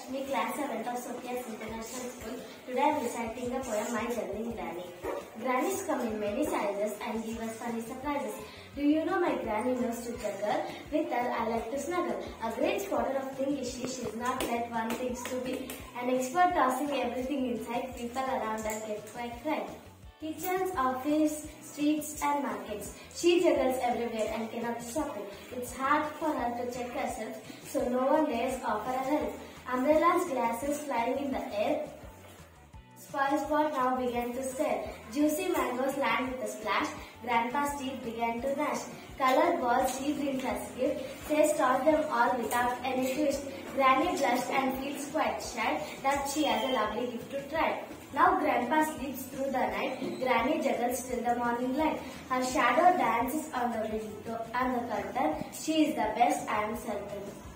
Lakshmi, class 7th of Sophia's International School. Today I am reciting the poem My Juggling Granny. Grannies come in many sizes and give us funny surprises. Do you know my granny knows to juggle? With her I like to snuggle. A great spotter of thing is she, she's not let one thing to be. An expert tossing everything inside, people around her get quite right. Kitchens, office, streets and markets. She juggles everywhere and cannot stop it. It's hard for her to check herself, so no one dares offer her help. Umbrellas, glasses flying in the air. Spot now began to stare. Juicy mangoes land with a splash. Grandpa's teeth began to gnash. Colored balls she brings as gift. Says toss them all without any twist. Granny blushed and feels quite shy that she has a lovely gift to try. Now Grandpa sleeps through the night. Granny juggles till the morning light. Her shadow dances on the window and the curtain. She is the best, I am certain.